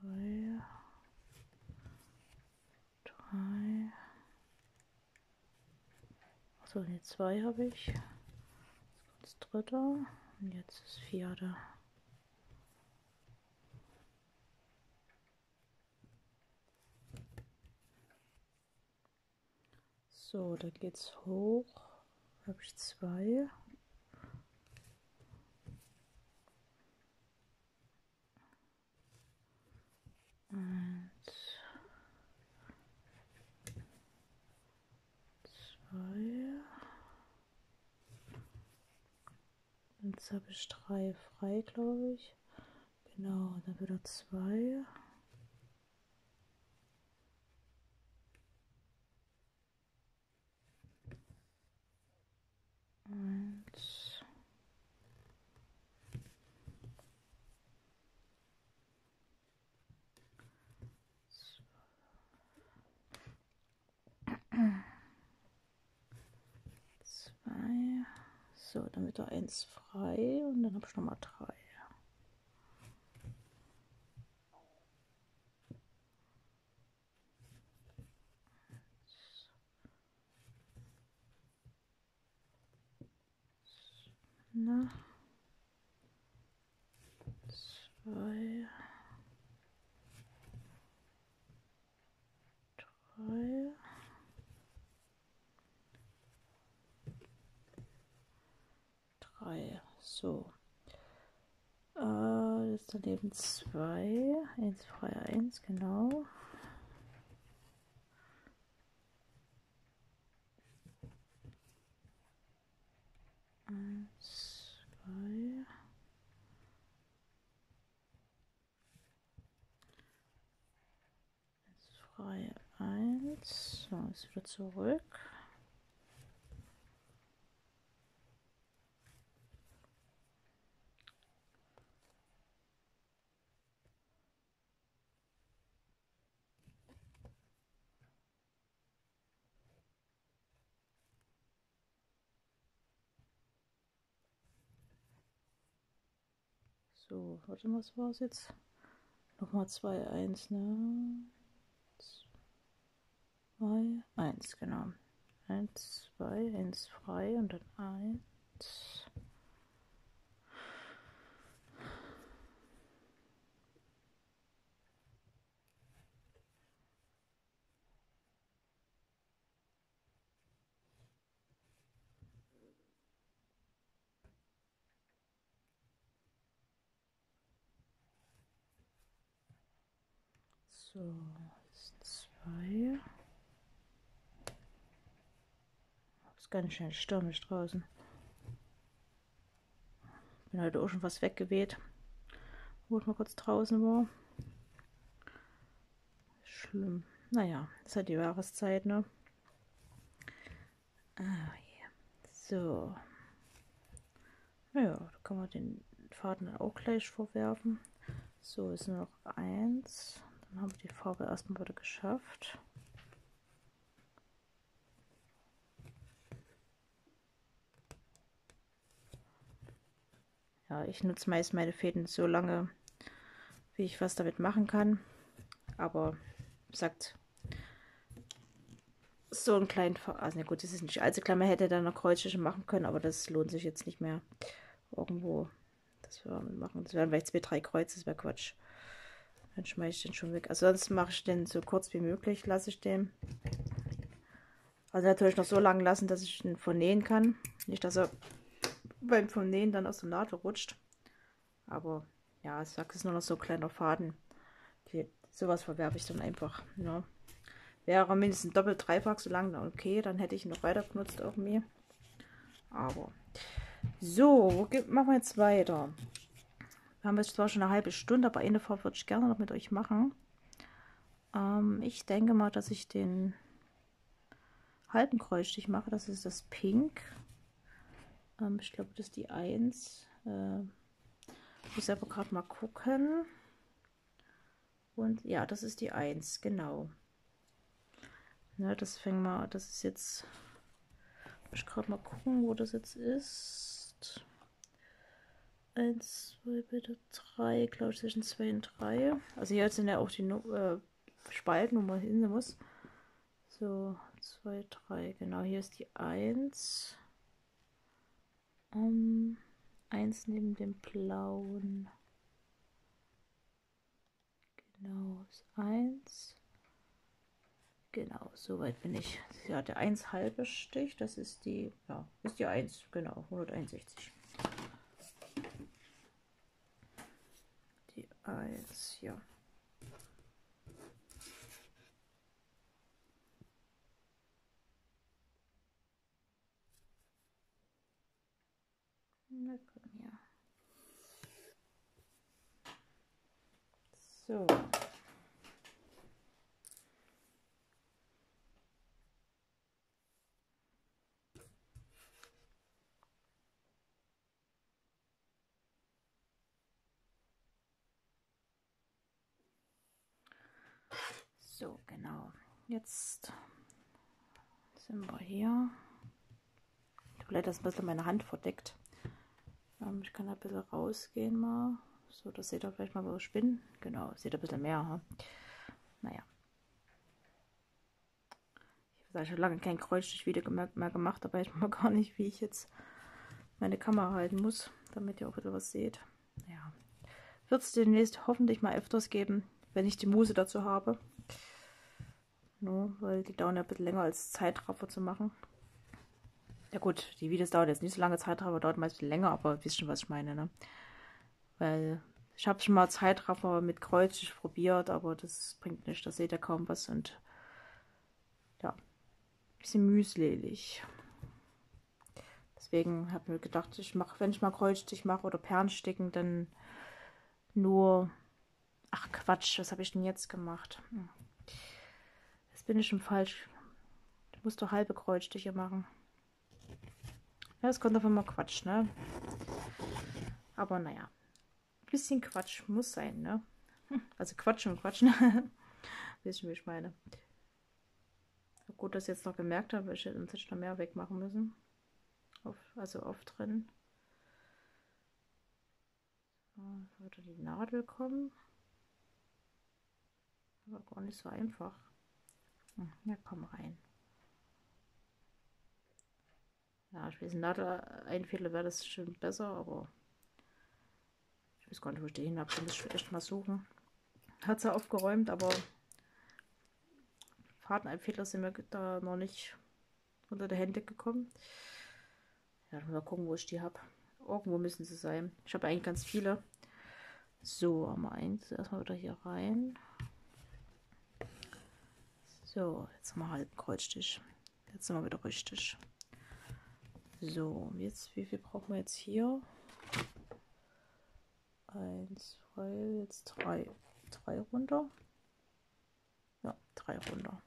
[SPEAKER 1] Zwei. Drei. So, die zwei habe ich. Jetzt kommt das dritte und jetzt das vierte. So, da geht's hoch. Habe ich zwei. Jetzt habe ich drei frei, glaube ich. Genau, dann wieder zwei. Zwei. So, wird da eins frei und dann habe ich nochmal drei. Na. Zwei. Drei. Drei. So. Äh, jetzt daneben zwei. Eins frei, eins, genau. Eins, zwei. Eins frei, ist wieder zurück. So, warte mal, was war es jetzt? Nochmal 2, 1, ne? 2, 1, genau. 1, 2, 1 frei und dann 1. So, jetzt zwei. Ist ganz schön stürmisch draußen. Bin heute auch schon was weggeweht, wo ich mal kurz draußen war. schlimm. Naja, ist halt die Jahreszeit, ne? Ah, yeah. So. Ja, da kann man den Faden dann auch gleich vorwerfen. So, ist nur noch eins. Dann haben wir die Farbe erstmal wieder geschafft. Ja, ich nutze meist meine Fäden so lange, wie ich was damit machen kann. Aber sagt, so einen kleinen, also ne gut, das ist nicht allzu klein, man hätte da noch Kreuzstiche machen können, aber das lohnt sich jetzt nicht mehr irgendwo, das wir machen. Das wären vielleicht zwei, drei Kreuze, das wäre Quatsch. Dann schmeiße ich den schon weg. Also sonst mache ich den so kurz wie möglich, lasse ich den. Also natürlich noch so lang lassen, dass ich ihn vernähen kann. Nicht, dass er beim Vernähen dann aus der Nadel rutscht. Aber ja, ich sage, es ist nur noch so ein kleiner Faden. Die, sowas verwerbe ich dann einfach. Ja. Wäre mindestens doppelt, dreifach so lang, okay, dann hätte ich ihn noch weiter genutzt irgendwie. Aber so, wo geht, machen wir jetzt weiter? Wir haben jetzt zwar schon eine halbe Stunde, aber eine Farbe würde ich gerne noch mit euch machen. Ähm, ich denke mal, dass ich den halben Kreuzstich mache. Das ist das Pink. Ähm, ich glaube, das ist die 1. Äh, ich muss aber gerade mal gucken. Und ja, das ist die 1, genau. Ja, das fängt mal, das ist jetzt, ich gerade mal gucken, wo das jetzt ist. 1, 2, bitte 3, glaube ich, zwischen 2 und 3. Also hier sind ja auch die äh, Spalten, wo man hin muss. So, 2, 3, genau, hier ist die 1. Um, 1 neben dem blauen. Genau, ist 1. Genau, soweit bin ich. Ja, der 1 halbe Stich, das ist die, ja, ist die 1, genau, 161. Die 1, ja. Ja. So. So, genau. Jetzt sind wir hier. Vielleicht ist ein bisschen meine Hand verdeckt. Ähm, ich kann ein bisschen rausgehen mal. So, das seht ihr vielleicht mal, wo ich bin. Genau, seht ihr ein bisschen mehr. Ha? Naja. Ich habe schon lange kein Kreuzstich-Video mehr gemacht, aber ich mal gar nicht, wie ich jetzt meine Kamera halten muss, damit ihr auch wieder was seht. Ja. Wird es demnächst hoffentlich mal öfters geben, wenn ich die Muse dazu habe. No, weil die dauern ja ein bisschen länger als Zeitraffer zu machen. Ja gut, die Videos dauern jetzt nicht so lange Zeitraffer, dauert meist länger, aber wisst schon, was ich meine, ne? Weil ich habe schon mal Zeitraffer mit Kreuz probiert, aber das bringt nichts, da seht ihr kaum was und ja, bisschen mühselig. Deswegen habe ich mir gedacht, ich mache, wenn ich mal Kreuzstich mache oder Perlensticken, dann nur. Ach Quatsch, was habe ich denn jetzt gemacht? Hm bin ich schon falsch. Du musst doch halbe Kreuzstiche machen. Ja, das kommt einfach mal Quatsch, ne? Aber naja. Bisschen Quatsch muss sein, ne? *laughs* Also Quatsch und Quatschen. *laughs* Wisst ihr, wie ich meine? Gut, dass ich jetzt noch gemerkt habe, ich hätte uns noch mehr wegmachen müssen. Auf, also auftrennen. So, würde die Nadel kommen. Aber gar nicht so einfach. Ja, komm rein. Ja, ich weiß nicht, Nadel einfädle wäre das schon besser, aber ich weiß gar nicht, wo ich die hin habe. Ich muss echt mal suchen. Hat sie aufgeräumt, aber Fadeneinfädler sind mir da noch nicht unter die Hände gekommen. Ja, mal gucken, wo ich die habe. Irgendwo müssen sie sein. Ich habe eigentlich ganz viele. So, haben wir eins erstmal wieder hier rein. So, jetzt haben wir halt einen Kreuzstich. Jetzt sind wir wieder richtig. So, jetzt, wie viel brauchen wir jetzt hier? Eins, zwei, jetzt drei. Drei runter. So, drei runter.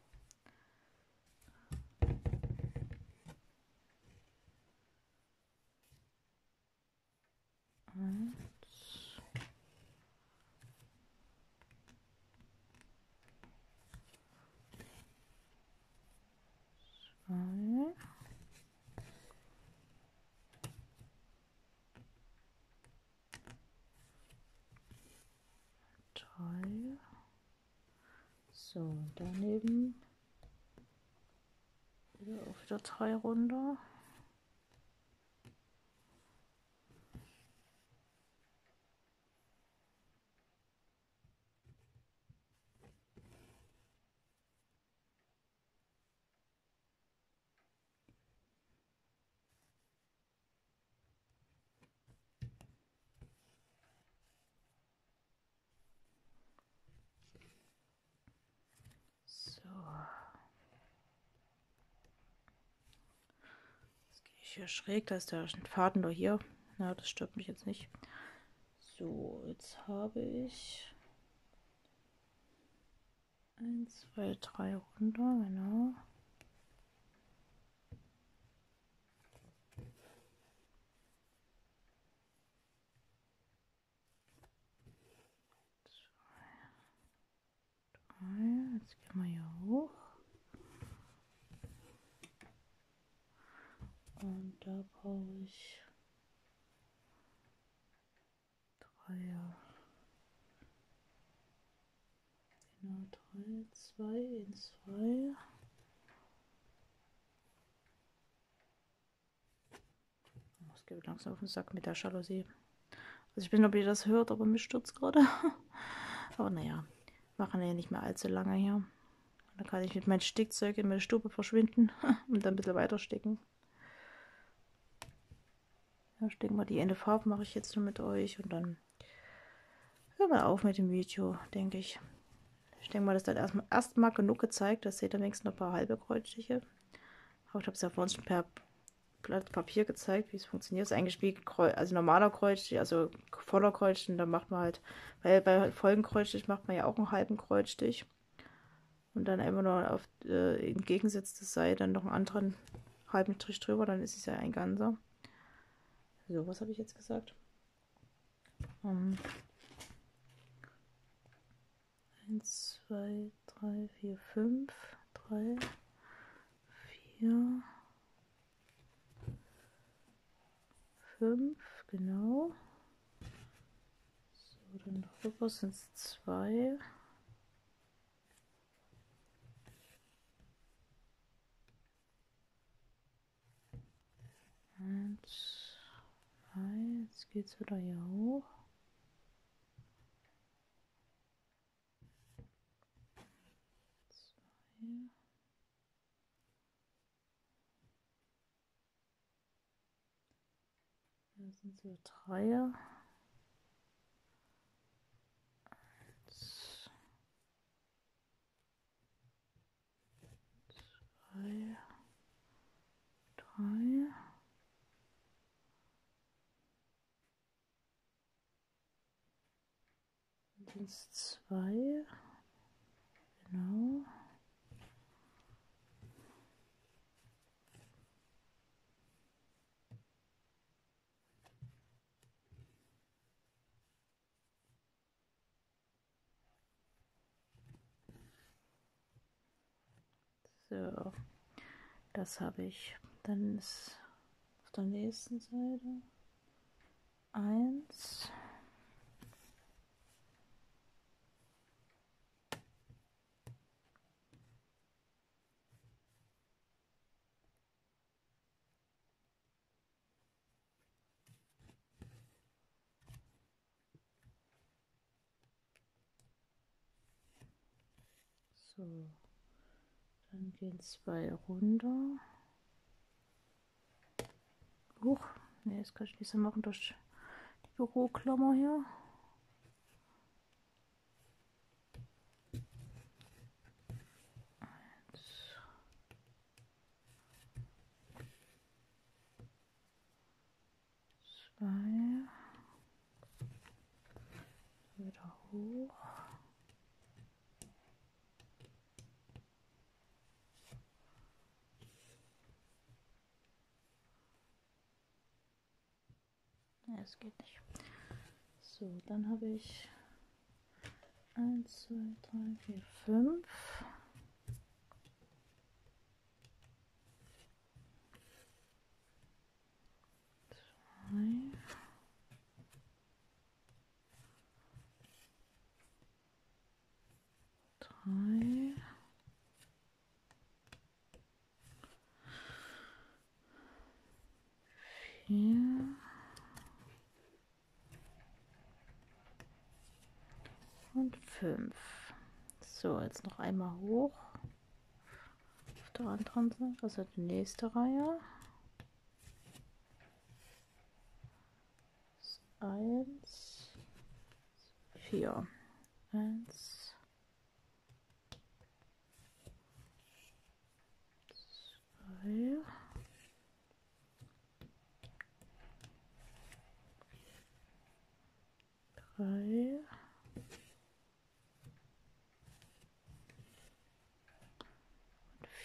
[SPEAKER 1] So, daneben wieder auch wieder drei runter. Hier schräg, da ist der Faden nur hier. Na, das stört mich jetzt nicht. So, jetzt habe ich 1, 2, 3 runter, genau. Jetzt gehen wir hier hoch. Und da brauche ich Dreier. Genau, drei, zwei in zwei. Oh, es geht langsam auf den Sack mit der Jalousie. Also ich bin, ob ihr das hört, aber mich stürzt gerade. *laughs* aber naja, machen ja nicht mehr allzu lange hier. Dann kann ich mit meinem Stickzeug in meine Stube verschwinden *laughs* und dann ein bisschen weiter sticken. Ja, ich denke mal, die Ende Farbe mache ich jetzt nur mit euch und dann hören wir auf mit dem Video, denke ich. Ich denke mal, das hat erstmal erstmal genug gezeigt. Das seht ihr wenigstens noch ein paar halbe Kreuzstiche. Ich habe es ja vorhin schon per Blatt Papier gezeigt, wie es funktioniert. Es ist eigentlich wie Kreuz, also normaler Kreuzstich, also voller Kreuzstich. Da macht man halt, weil bei vollen Kreuzstich macht man ja auch einen halben Kreuzstich. Und dann einfach nur auf äh, entgegengesetzte Seite dann noch einen anderen halben Strich drüber, dann ist es ja ein ganzer. So, was habe ich jetzt gesagt? Um, 1, 2, 3, 4, 5, 3, 4, 5, genau. So, dann rüber sind es 2. Eins, Jetzt geht es wieder hier hoch. Zwei. Da sind so drei. Sind es zwei. Genau. So, das habe ich. Dann ist auf der nächsten Seite eins. So, gehen zwei runter. Huch, ne, das kann ich nicht so machen durch die Büroklammer hier. zwei, wieder hoch. Das geht nicht. So, dann habe ich 1, 2, 3, 4, 5. Zwei. Drei. 5. So, jetzt noch einmal hoch. Auf der anderen Seite, also die nächste Reihe. Eins, vier, eins, zwei, drei.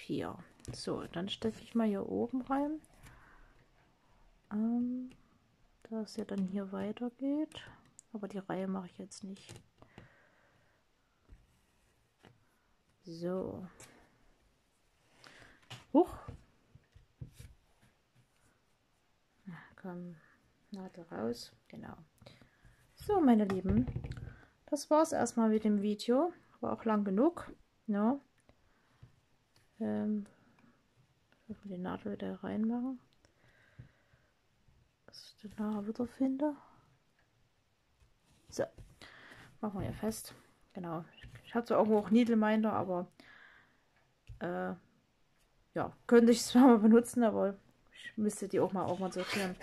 [SPEAKER 1] Vier. So, dann stecke ich mal hier oben rein. Ähm, da es ja dann hier weitergeht. Aber die Reihe mache ich jetzt nicht. So. Huch. Komm, Nadel raus. Genau. So, meine Lieben. Das war es erstmal mit dem Video. War auch lang genug. Ja. Ähm, ich die Nadel wieder reinmachen dass ich den nachher wieder finde. So, machen wir hier fest. Genau. Ich hatte irgendwo auch Niedelminder, aber äh, ja, könnte ich zwar *laughs* mal benutzen, aber ich müsste die auch mal irgendwann sortieren.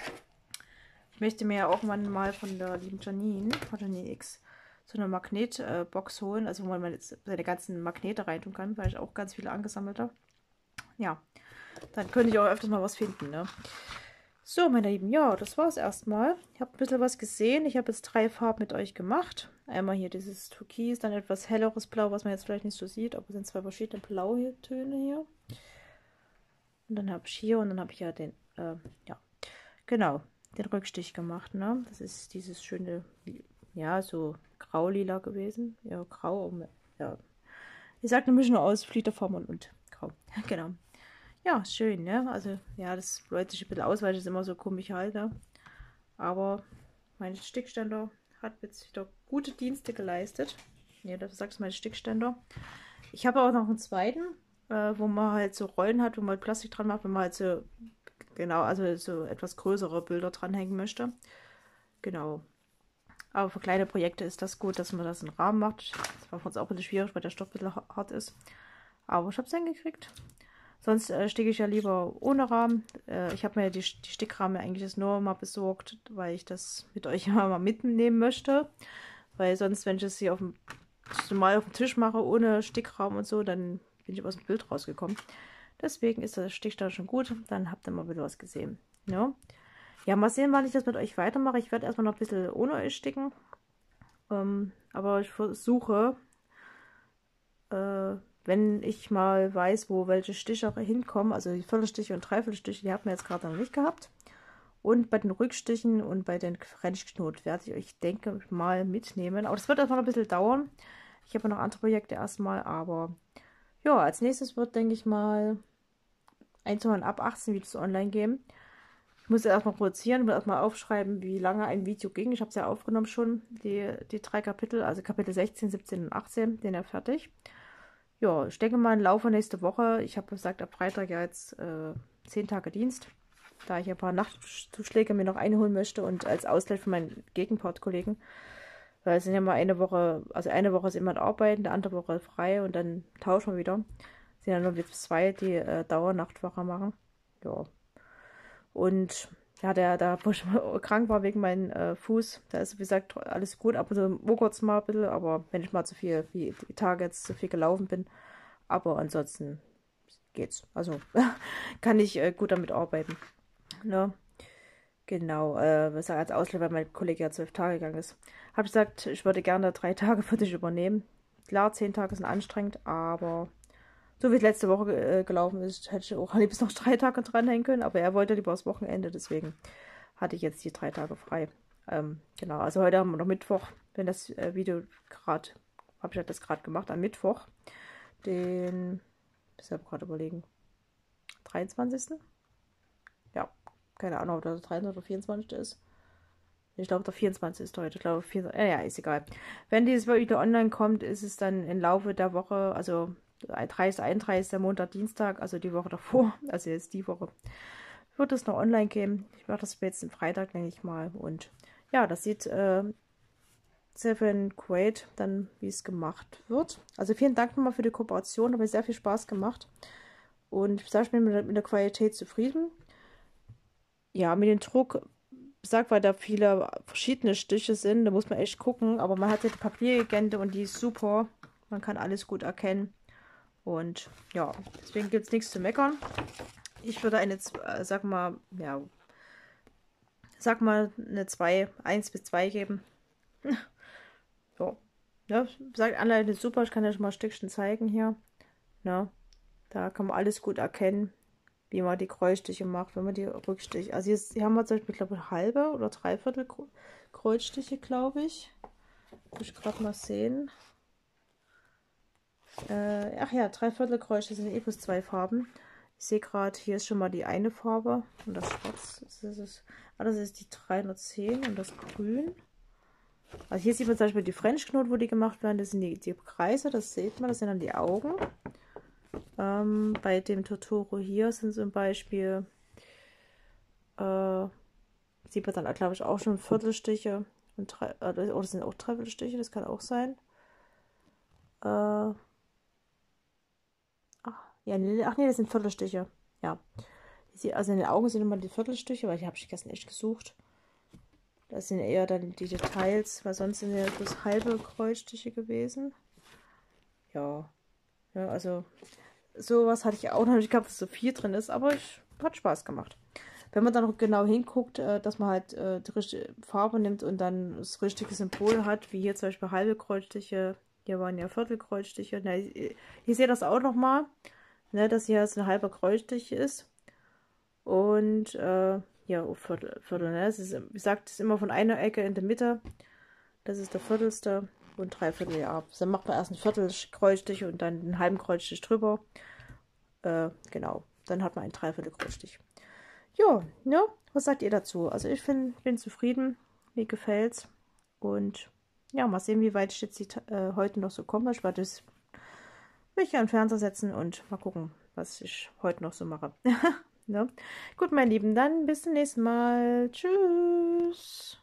[SPEAKER 1] Ich möchte mir ja irgendwann mal von der lieben Janine, von Janine X, so eine Magnetbox holen, also wo man jetzt seine ganzen Magnete reintun kann, weil ich auch ganz viele angesammelt habe. Ja, dann könnte ich auch öfters mal was finden, ne? So, meine Lieben, ja, das war es erstmal. Ich habe ein bisschen was gesehen. Ich habe jetzt drei Farben mit euch gemacht. Einmal hier dieses Türkis, dann etwas helleres Blau, was man jetzt vielleicht nicht so sieht, aber es sind zwei verschiedene Blautöne hier. Und dann habe ich hier und dann habe ich ja den, äh, ja, genau, den Rückstich gemacht, ne? Das ist dieses schöne, ja, so grau-lila gewesen. Ja, grau, ja. Ich sage eine Mischung aus Fliederform und, und grau. *laughs* genau. Ja, schön, ne? Also, ja, das bläut sich ein bisschen aus, weil ich es immer so komisch halte. Aber mein Stickständer hat jetzt wieder gute Dienste geleistet. Ja, das sagst du, mein Stickständer. Ich habe auch noch einen zweiten, äh, wo man halt so Rollen hat, wo man halt Plastik dran macht, wenn man halt so, genau, also so etwas größere Bilder dranhängen möchte. Genau. Aber für kleine Projekte ist das gut, dass man das in Rahmen macht. Das war für uns auch ein bisschen schwierig, weil der Stoff ein bisschen hart ist. Aber ich habe es hingekriegt. Sonst äh, sticke ich ja lieber ohne Rahmen. Äh, ich habe mir die, die Stickrahmen eigentlich jetzt nur mal besorgt, weil ich das mit euch *laughs* mal mitnehmen möchte. Weil sonst, wenn ich es hier auf dem, normal auf dem Tisch mache, ohne Stickrahmen und so, dann bin ich aus dem Bild rausgekommen. Deswegen ist das Stickstand schon gut. Dann habt ihr mal wieder was gesehen. Ja, ja mal sehen, wann ich das mit euch weitermache. Ich werde erstmal noch ein bisschen ohne euch sticken. Ähm, aber ich versuche... Äh, wenn ich mal weiß, wo welche Stiche hinkommen, also die Viertelstiche und Dreiviertelstiche, die haben wir jetzt gerade noch nicht gehabt. Und bei den Rückstichen und bei den Frenchknot werde ich euch, denke mal, mitnehmen. Aber das wird erstmal ein bisschen dauern. Ich habe noch andere Projekte erstmal, aber ja, als nächstes wird, denke ich mal, eins mal ab 18 Videos online geben. Ich muss erstmal produzieren, will erstmal aufschreiben, wie lange ein Video ging. Ich habe es ja aufgenommen schon, die, die drei Kapitel, also Kapitel 16, 17 und 18, den ja fertig ja, ich denke mal im Laufe nächste Woche. Ich habe gesagt, ab Freitag ja jetzt äh, 10 Tage Dienst, da ich ein paar Nachtzuschläge mir noch einholen möchte und als Ausgleich für meinen Gegenpart-Kollegen. Weil es sind ja mal eine Woche, also eine Woche ist immer arbeiten, die andere Woche frei und dann tauschen wir wieder. Es sind ja nur jetzt zwei, die äh, Dauernachtwache machen. Ja. Und ja, der, ich *laughs* krank war wegen meinem äh, Fuß, da ist, wie gesagt, alles gut. Ab und zu wuckert mal ein bisschen, aber wenn ich mal zu viel, wie die Tage jetzt zu viel gelaufen bin. Aber ansonsten geht's. Also *laughs* kann ich äh, gut damit arbeiten. Ne? Genau, äh, was als Ausleih, weil mein Kollege ja zwölf Tage gegangen ist. Habe ich gesagt, ich würde gerne drei Tage für dich übernehmen. Klar, zehn Tage sind anstrengend, aber so wie es letzte Woche äh, gelaufen ist, hätte ich auch *laughs* am liebsten noch drei Tage dranhängen können, aber er wollte lieber das Wochenende, deswegen hatte ich jetzt die drei Tage frei. Ähm, genau, also heute haben wir noch Mittwoch, wenn das äh, Video gerade, habe ich das gerade gemacht, am Mittwoch, den, ich habe gerade überlegen, 23. Ja, keine Ahnung, ob das 23 oder 24 ist. Ich glaube, der 24 ist heute. Ich glaube, 24, ja, ja, ist egal. Wenn dieses Video online kommt, ist es dann im Laufe der Woche, also 30, 31. Montag, Dienstag, also die Woche davor, *laughs* also jetzt die Woche, wird es noch online gehen. Ich mache das jetzt am Freitag, nenne ich mal. Und ja, das sieht äh, Seven Kuwait dann, wie es gemacht wird. Also vielen Dank nochmal für die Kooperation, hat mir sehr viel Spaß gemacht. Und ich sage, ich bin mit der Qualität zufrieden. Ja, mit dem Druck, ich sag, weil da viele verschiedene Stiche sind, da muss man echt gucken. Aber man hat ja die Papierlegende und die ist super. Man kann alles gut erkennen. Und ja, deswegen gibt es nichts zu meckern. Ich würde eine, äh, sag mal, ja, sag mal eine 2, 1 bis 2 geben. so. *laughs* Ja, sagt Anleitung super, ich kann euch mal ein Stückchen zeigen hier. Ja, da kann man alles gut erkennen, wie man die Kreuzstiche macht, wenn man die Rückstiche. Also hier, hier haben wir zum Beispiel, glaube ich, halbe oder dreiviertel Kreuzstiche, glaube ich. Muss ich gerade mal sehen. Äh, ach ja, dreiviertel Kreuzstiche sind eh plus zwei Farben. Ich sehe gerade, hier ist schon mal die eine Farbe und das Schwarz. Das ist, ah, das ist die 310 und das Grün. Also hier sieht man zum Beispiel die French Knot, wo die gemacht werden. Das sind die, die Kreise, das sieht man, das sind dann die Augen. Ähm, bei dem Totoro hier sind zum Beispiel, äh, sieht man dann, glaube ich, auch schon Viertelstiche. Und drei, äh, oder das sind auch Dreiviertelstiche, das kann auch sein. Äh, ja, nee, ach nee, das sind Viertelstiche. Ja. Also in den Augen sind immer die Viertelstiche, weil ich habe gestern echt gesucht. Das sind eher dann die Details, weil sonst sind ja bloß halbe Kreuzstiche gewesen. Ja. Ja, also sowas hatte ich auch noch nicht gehabt, dass so viel drin ist, aber ich hat Spaß gemacht. Wenn man dann noch genau hinguckt, äh, dass man halt äh, die richtige Farbe nimmt und dann das richtige Symbol hat, wie hier zum Beispiel halbe Kreuzstiche, hier waren ja Viertelkreuzstiche. Na, hier seht das auch noch mal ne, dass hier jetzt ein halber Kreuzstich ist. Und äh, ja, Viertel, Viertel ne? Es ist, wie gesagt, es ist immer von einer Ecke in der Mitte. Das ist der Viertelste und drei Viertel ja ab. Dann macht man erst ein Viertel Kreuzstich und dann einen halben Kreuzstich drüber. Äh, genau, dann hat man einen Dreiviertel Kreuzstich. Ja, ne? Was sagt ihr dazu? Also ich find, bin zufrieden, mir gefällt's. Und ja, mal sehen, wie weit ich jetzt die, äh, heute noch so komme. Ich werde es mich an den Fernseher setzen und mal gucken, was ich heute noch so mache. *laughs* ne? Gut, meine Lieben, dann bis zum nächsten Mal. Tschüss.